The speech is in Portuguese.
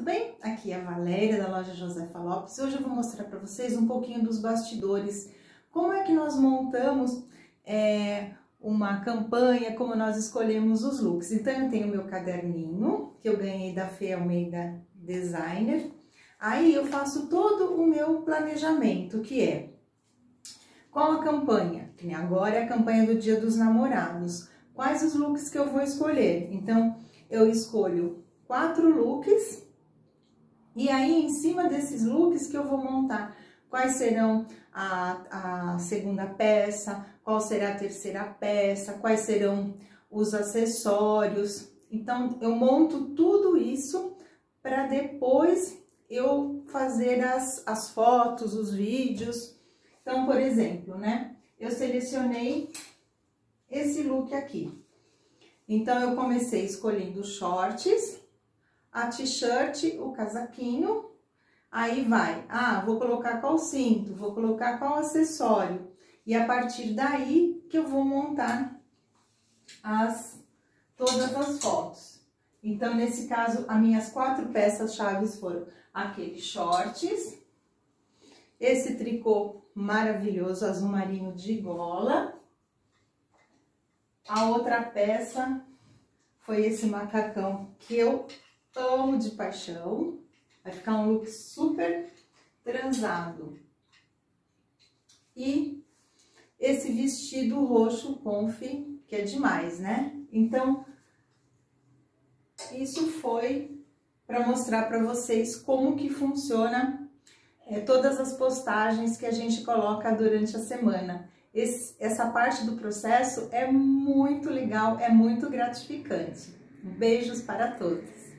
tudo bem? Aqui é a Valéria da loja Josefa Lopes. Hoje eu vou mostrar para vocês um pouquinho dos bastidores. Como é que nós montamos é, uma campanha, como nós escolhemos os looks. Então eu tenho meu caderninho, que eu ganhei da Fê Almeida Designer. Aí eu faço todo o meu planejamento, que é qual a campanha? Que agora é a campanha do Dia dos Namorados. Quais os looks que eu vou escolher? Então, eu escolho quatro looks e aí em cima desses looks que eu vou montar quais serão a, a segunda peça, qual será a terceira peça, quais serão os acessórios. Então, eu monto tudo isso para depois eu fazer as, as fotos, os vídeos. Então, por exemplo, né? Eu selecionei esse look aqui. Então, eu comecei escolhendo shorts, a t-shirt, o casaquinho, aí vai, ah, vou colocar qual cinto, vou colocar qual acessório, e a partir daí que eu vou montar as, todas as fotos. Então, nesse caso, as minhas quatro peças chaves foram aqueles shorts, esse tricô maravilhoso azul marinho de gola, a outra peça foi esse macacão que eu amo de paixão. Vai ficar um look super transado. E esse vestido roxo conf, que é demais, né? Então, isso foi para mostrar para vocês como que funciona é, todas as postagens que a gente coloca durante a semana. Esse, essa parte do processo é muito legal, é muito gratificante. Beijos para todos!